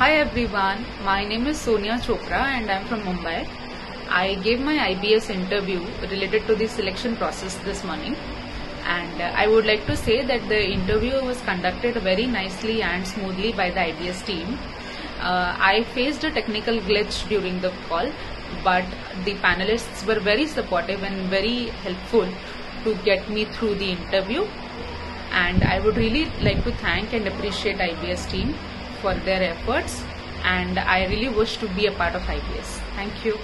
Hi everyone, my name is Sonia Chopra and I'm from Mumbai. I gave my IBS interview related to the selection process this morning and uh, I would like to say that the interview was conducted very nicely and smoothly by the IBS team. Uh, I faced a technical glitch during the call but the panelists were very supportive and very helpful to get me through the interview and I would really like to thank and appreciate IBS team for their efforts and I really wish to be a part of IBS. Thank you.